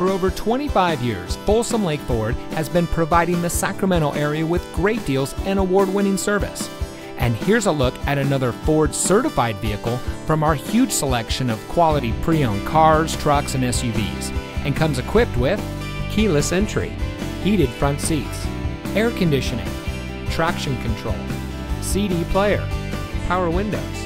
For over 25 years, Folsom Lake Ford has been providing the Sacramento area with great deals and award winning service. And here's a look at another Ford certified vehicle from our huge selection of quality pre owned cars, trucks, and SUVs, and comes equipped with keyless entry, heated front seats, air conditioning, traction control, CD player, power windows,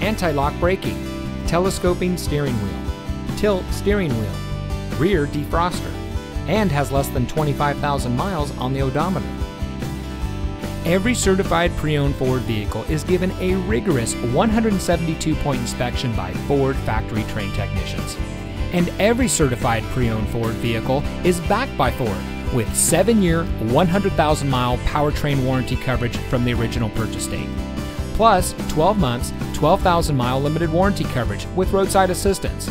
anti lock braking, telescoping steering wheel, tilt steering wheel, rear defroster, and has less than 25,000 miles on the odometer. Every certified pre owned Ford vehicle is given a rigorous 172 point inspection by Ford factory trained technicians. And every certified pre owned Ford vehicle is backed by Ford with 7 year, 100,000 mile powertrain warranty coverage from the original purchase date. Plus 12 months, 12,000 mile limited warranty coverage with roadside assistance.